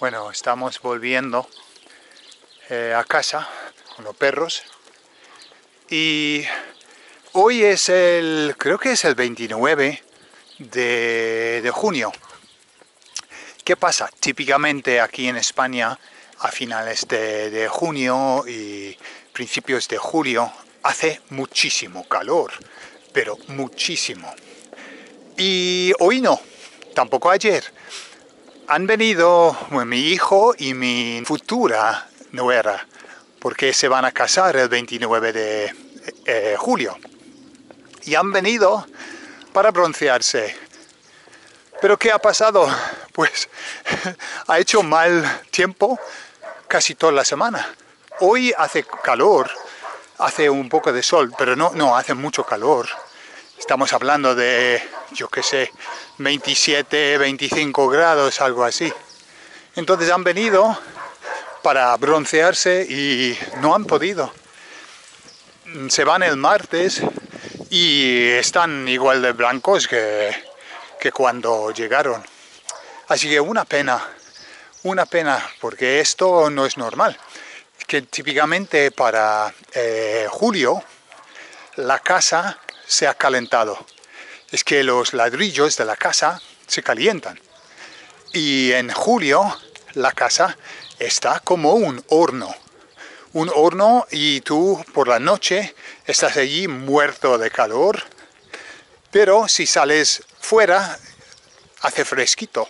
Bueno, estamos volviendo eh, a casa con los perros y hoy es el, creo que es el 29 de, de junio. ¿Qué pasa? Típicamente aquí en España a finales de, de junio y principios de julio hace muchísimo calor, pero muchísimo. Y hoy no, tampoco ayer. Han venido mi hijo y mi futura nuera, porque se van a casar el 29 de eh, julio. Y han venido para broncearse. Pero ¿qué ha pasado? Pues ha hecho mal tiempo casi toda la semana. Hoy hace calor, hace un poco de sol, pero no, no hace mucho calor. Estamos hablando de, yo qué sé, 27, 25 grados, algo así. Entonces han venido para broncearse y no han podido. Se van el martes y están igual de blancos que, cuando llegaron. Así que una pena, una pena, porque esto no es normal. Que típicamente para eh, julio la casa se ha calentado. Es que los ladrillos de la casa se calientan. Y en julio la casa está como un horno. Un horno y tú por la noche estás allí muerto de calor. Pero si sales fuera hace fresquito.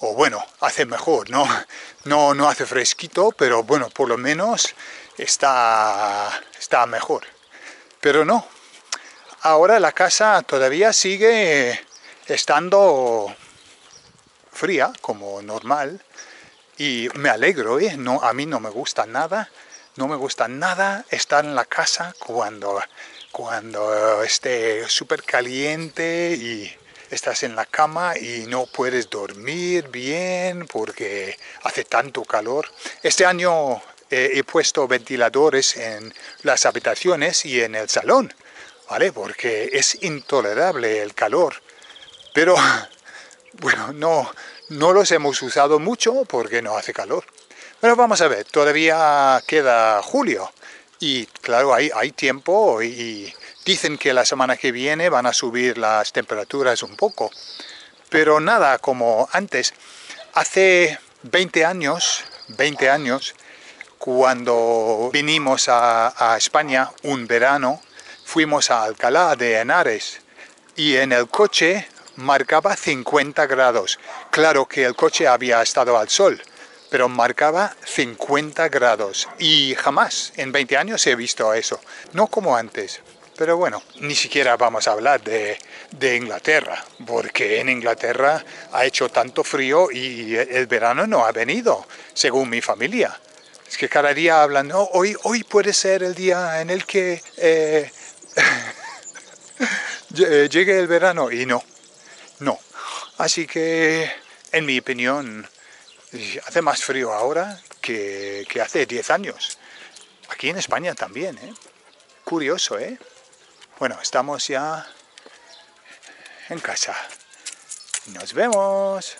O bueno, hace mejor, ¿no? No, no hace fresquito, pero bueno, por lo menos está, está mejor. Pero no, ahora la casa todavía sigue estando fría, como normal, y me alegro, ¿eh? No, a mí no me gusta nada, no me gusta nada estar en la casa cuando, cuando esté súper caliente y estás en la cama y no puedes dormir bien porque hace tanto calor. Este año eh, he puesto ventiladores en las habitaciones y en el salón ¿vale? Porque es intolerable el calor. Pero, bueno, no, no los hemos usado mucho porque no hace calor. Pero vamos a ver, todavía queda julio. Y claro, hay, hay tiempo y dicen que la semana que viene van a subir las temperaturas un poco. Pero nada como antes. Hace 20 años, 20 años, cuando vinimos a, a España un verano, fuimos a Alcalá de Henares y en el coche marcaba 50 grados. Claro que el coche había estado al sol, pero marcaba 50 grados y jamás en 20 años he visto eso, no como antes. Pero bueno, ni siquiera vamos a hablar de, de, Inglaterra, porque en Inglaterra ha hecho tanto frío y el verano no ha venido, según mi familia. Es que cada día hablan, no, hoy, hoy puede ser el día en el que eh, llegue el verano y no, no. Así que, en mi opinión, hace más frío ahora que, que hace 10 años. Aquí en España también, ¿eh? Curioso, ¿eh? Bueno, estamos ya en casa. Nos vemos.